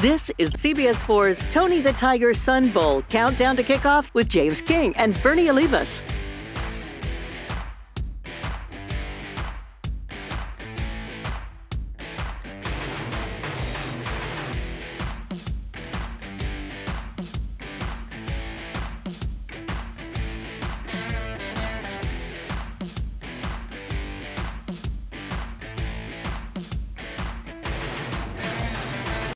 This is CBS 4's Tony the Tiger Sun Bowl countdown to kickoff with James King and Bernie Olivas.